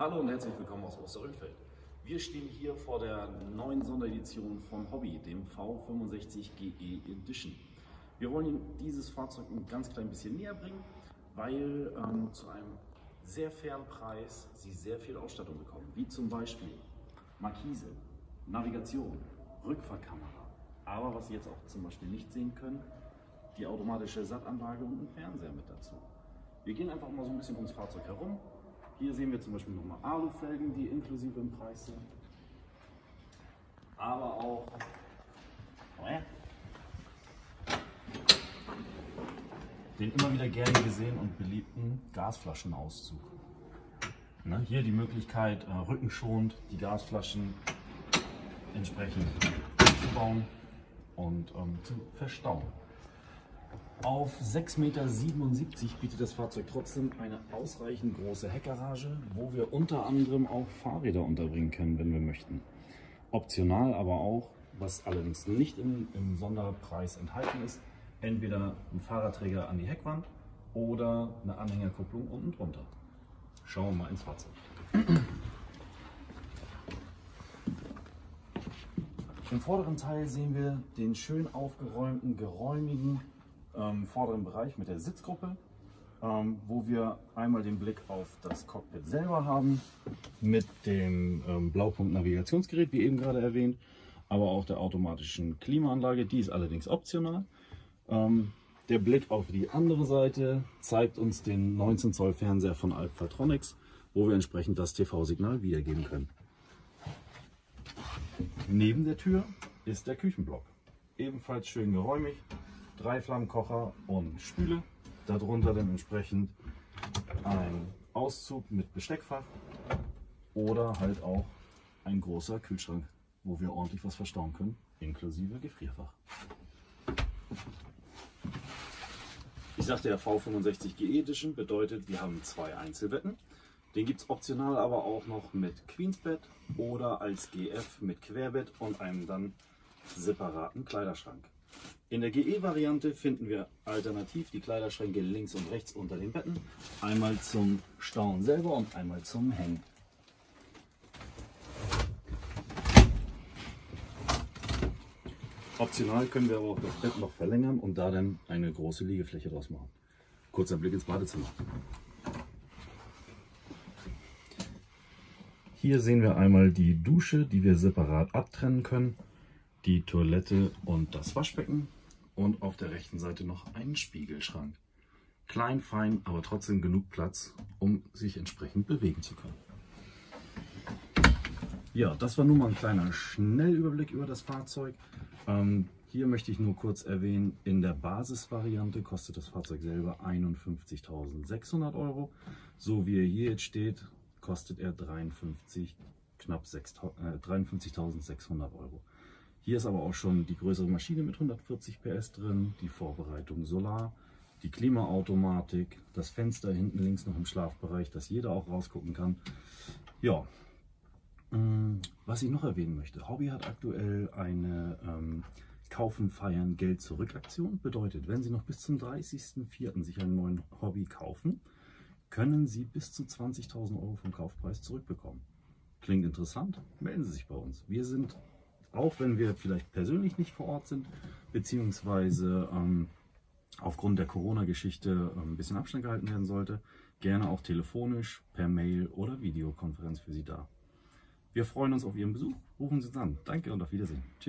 Hallo und herzlich willkommen aus Osterölfeld. Wir stehen hier vor der neuen Sonderedition von Hobby, dem V65 GE Edition. Wir wollen Ihnen dieses Fahrzeug ein ganz klein bisschen näher bringen, weil ähm, zu einem sehr fairen Preis Sie sehr viel Ausstattung bekommen, wie zum Beispiel Markise, Navigation, Rückfahrkamera, aber was Sie jetzt auch zum Beispiel nicht sehen können, die automatische Sattanlage und ein Fernseher mit dazu. Wir gehen einfach mal so ein bisschen ums Fahrzeug herum. Hier sehen wir zum Beispiel nochmal Alufelgen, die inklusive im Preis sind. Aber auch den immer wieder gerne gesehen und beliebten Gasflaschenauszug. Ne, hier die Möglichkeit, äh, rückenschonend die Gasflaschen entsprechend zu bauen und ähm, zu verstauen. Auf 6,77 Meter bietet das Fahrzeug trotzdem eine ausreichend große Heckgarage, wo wir unter anderem auch Fahrräder unterbringen können, wenn wir möchten. Optional aber auch, was allerdings nicht im, im Sonderpreis enthalten ist, entweder ein Fahrradträger an die Heckwand oder eine Anhängerkupplung unten drunter. Schauen wir mal ins Fahrzeug. Im vorderen Teil sehen wir den schön aufgeräumten, geräumigen ähm, vorderen Bereich mit der Sitzgruppe, ähm, wo wir einmal den Blick auf das Cockpit selber haben mit dem ähm, Blaupunkt-Navigationsgerät, wie eben gerade erwähnt, aber auch der automatischen Klimaanlage, die ist allerdings optional. Ähm, der Blick auf die andere Seite zeigt uns den 19 Zoll Fernseher von Alphatronics, wo wir entsprechend das TV-Signal wiedergeben können. Neben der Tür ist der Küchenblock. Ebenfalls schön geräumig, drei Flammenkocher und Spüle. Darunter dann entsprechend ein Auszug mit Besteckfach oder halt auch ein großer Kühlschrank, wo wir ordentlich was verstauen können, inklusive Gefrierfach. Ich sagte ja V65 GE Edition bedeutet, wir haben zwei Einzelbetten. Den gibt es optional aber auch noch mit Queensbett oder als GF mit Querbett und einem dann separaten Kleiderschrank. In der GE-Variante finden wir alternativ die Kleiderschränke links und rechts unter den Betten. Einmal zum Stauen selber und einmal zum Hängen. Optional können wir aber auch das Bett noch verlängern und da dann eine große Liegefläche draus machen. Kurzer Blick ins Badezimmer. Hier sehen wir einmal die Dusche, die wir separat abtrennen können, die Toilette und das Waschbecken und auf der rechten Seite noch einen Spiegelschrank. Klein, fein, aber trotzdem genug Platz, um sich entsprechend bewegen zu können. Ja, das war nun mal ein kleiner Schnellüberblick über das Fahrzeug. Ähm, hier möchte ich nur kurz erwähnen, in der Basisvariante kostet das Fahrzeug selber 51.600 Euro. So wie er hier jetzt steht, kostet er 53, knapp äh, 53.600 Euro. Hier ist aber auch schon die größere Maschine mit 140 PS drin, die Vorbereitung Solar, die Klimaautomatik, das Fenster hinten links noch im Schlafbereich, dass jeder auch rausgucken kann. Ja, mm, was ich noch erwähnen möchte, Hobby hat aktuell eine ähm, Kaufen, Feiern, Geld zurück Aktion. Bedeutet, wenn Sie noch bis zum 30.04. sich einen neuen Hobby kaufen, können Sie bis zu 20.000 Euro vom Kaufpreis zurückbekommen. Klingt interessant? Melden Sie sich bei uns. Wir sind auch wenn wir vielleicht persönlich nicht vor Ort sind, beziehungsweise ähm, aufgrund der Corona-Geschichte äh, ein bisschen Abstand gehalten werden sollte, gerne auch telefonisch, per Mail oder Videokonferenz für Sie da. Wir freuen uns auf Ihren Besuch. Rufen Sie uns an. Danke und auf Wiedersehen. Tschüss.